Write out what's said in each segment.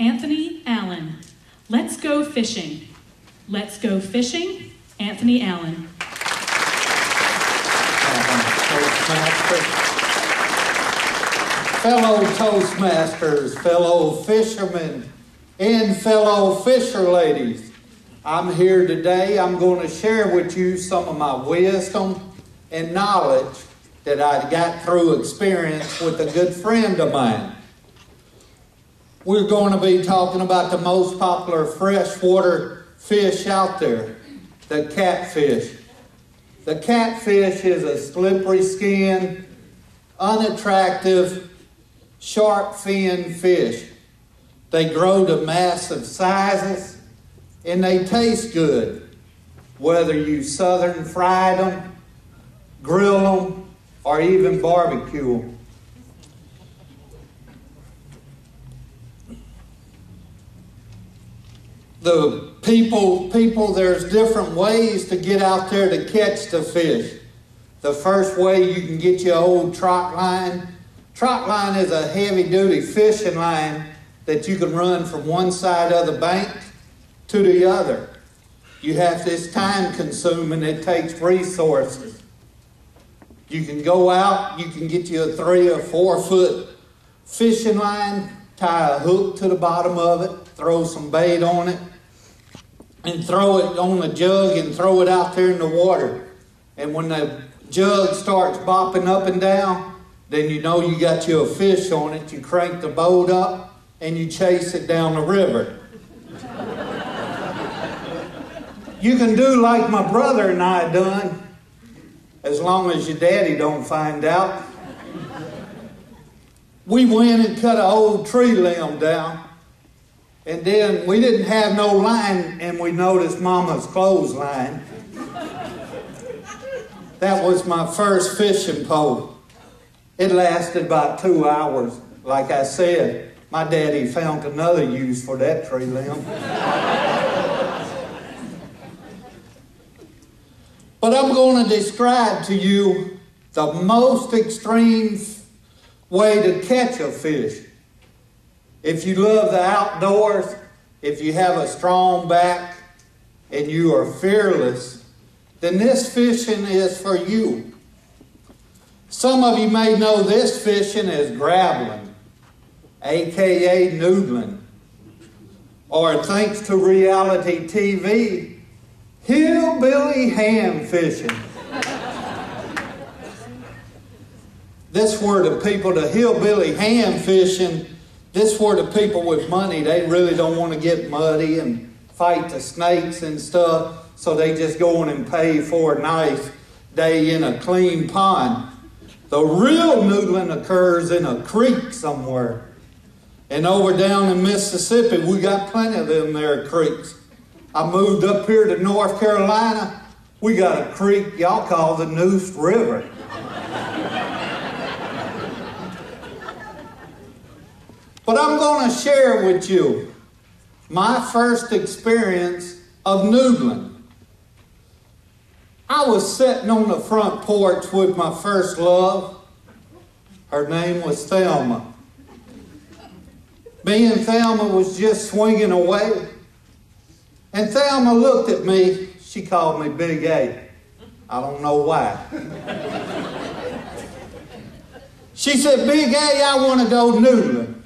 Anthony Allen. Let's go fishing. Let's go fishing, Anthony Allen. Fellow Toastmasters, fellow fishermen, and fellow fisher ladies, I'm here today. I'm going to share with you some of my wisdom and knowledge that I got through experience with a good friend of mine. We're going to be talking about the most popular freshwater fish out there, the catfish. The catfish is a slippery skinned, unattractive, sharp finned fish. They grow to massive sizes and they taste good, whether you southern fried them, grill them, or even barbecue them. The people people there's different ways to get out there to catch the fish. The first way you can get your old trot line trot line is a heavy duty fishing line that you can run from one side of the bank to the other. You have this time consuming it takes resources. You can go out you can get you a three or four foot fishing line tie a hook to the bottom of it throw some bait on it and throw it on a jug and throw it out there in the water. And when the jug starts bopping up and down, then you know you got you a fish on it. You crank the boat up and you chase it down the river. you can do like my brother and I done, as long as your daddy don't find out. We went and cut an old tree limb down and then we didn't have no line, and we noticed Mama's clothesline. that was my first fishing pole. It lasted about two hours. Like I said, my daddy found another use for that tree limb. but I'm going to describe to you the most extreme way to catch a fish. If you love the outdoors, if you have a strong back, and you are fearless, then this fishing is for you. Some of you may know this fishing as grabbling, aka noodling, or thanks to reality TV, hillbilly hand fishing. This word the people the hillbilly hand fishing this for the people with money. They really don't want to get muddy and fight the snakes and stuff, so they just go in and pay for a nice day in a clean pond. The real noodling occurs in a creek somewhere. And over down in Mississippi, we got plenty of them there creeks. I moved up here to North Carolina. We got a creek y'all call the Neuse River. But I'm going to share with you my first experience of noodling. I was sitting on the front porch with my first love. Her name was Thelma. Me and Thelma was just swinging away. And Thelma looked at me. She called me Big A. I don't know why. she said, Big A, I want to go noodling.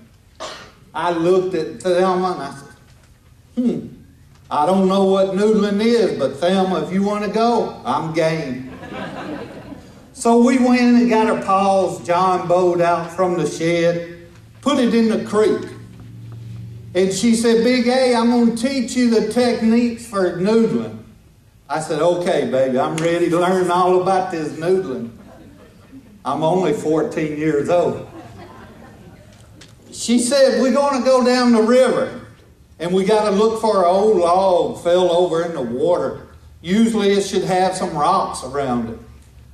I looked at Thelma and I said, hmm, I don't know what noodling is, but Thelma, if you want to go, I'm game. so we went and got our paws John boat out from the shed, put it in the creek. And she said, Big A, I'm going to teach you the techniques for noodling. I said, okay, baby, I'm ready to learn all about this noodling. I'm only 14 years old she said, We're going to go down the river and we got to look for an old log fell over in the water. Usually it should have some rocks around it.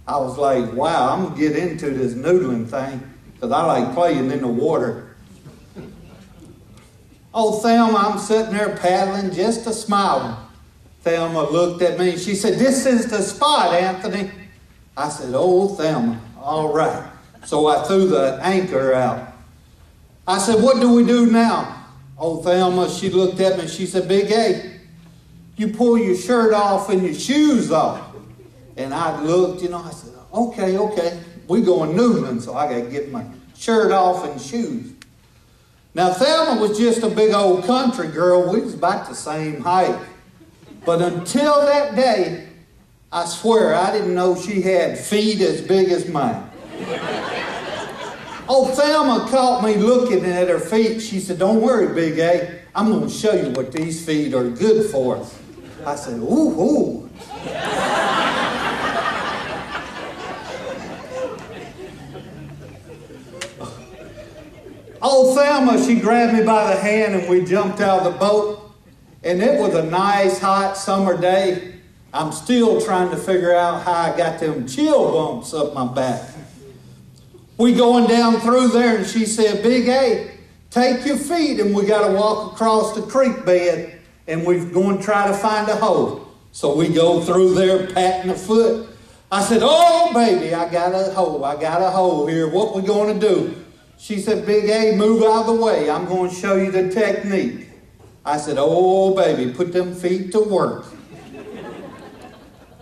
I was like, wow, I'm going to get into this noodling thing because I like playing in the water. Oh, Thelma, I'm sitting there paddling, just a smiling. Thelma looked at me. She said, This is the spot, Anthony. I said, Oh, Thelma, all right. So I threw the anchor out. I said, What do we do now? Old Thelma, she looked at me and she said, Big A, you pull your shirt off and your shoes off. And I looked, you know, I said, okay, okay. We going Newman, so I got to get my shirt off and shoes. Now, Thelma was just a big old country girl. We was about the same height. But until that day, I swear I didn't know she had feet as big as mine. Old Thelma caught me looking at her feet. She said, Don't worry, Big A. I'm going to show you what these feet are good for. I said, Ooh, ooh. Old Thelma, she grabbed me by the hand and we jumped out of the boat. And it was a nice, hot summer day. I'm still trying to figure out how I got them chill bumps up my back. We going down through there and she said, Big A, take your feet and we got to walk across the creek bed and we're going to try to find a hole. So we go through there patting a foot. I said, oh, baby, I got a hole. I got a hole here. What we going to do? She said, Big A, move out of the way. I'm going to show you the technique. I said, oh, baby, put them feet to work.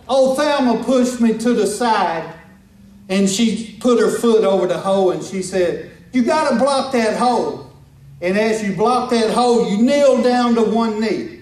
Old Thelma pushed me to the side and she put her foot over the hole and she said, You got to block that hole. And as you block that hole, you kneel down to one knee.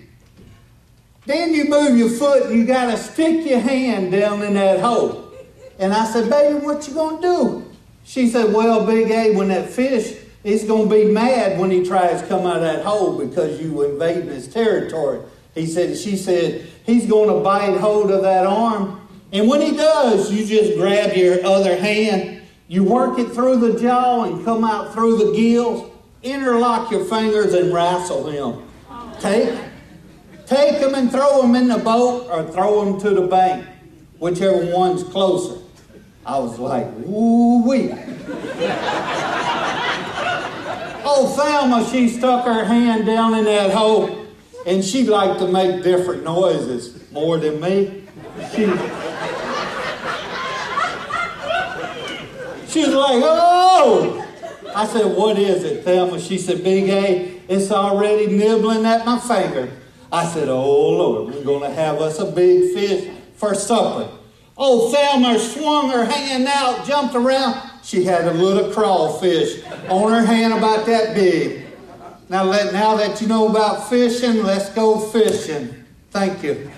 Then you move your foot and you got to stick your hand down in that hole. And I said, Baby, what you going to do? She said, Well, Big A, when that fish is going to be mad when he tries to come out of that hole because you invading his territory. He said, she said, he's going to bite hold of that arm. And when he does, you just grab your other hand, you work it through the jaw and come out through the gills, interlock your fingers and wrestle him. Take, take him and throw him in the boat or throw him to the bank, whichever one's closer. I was like, ooh wee. oh, Thelma, she stuck her hand down in that hole and she liked to make different noises more than me. She, she was like, oh! I said, what is it, Thelma? She said, Big A, it's already nibbling at my finger. I said, oh, Lord, we're going to have us a big fish for supper. Oh, Thelma swung her hand out, jumped around. She had a little crawfish on her hand about that big. Now, let, now that you know about fishing, let's go fishing. Thank you.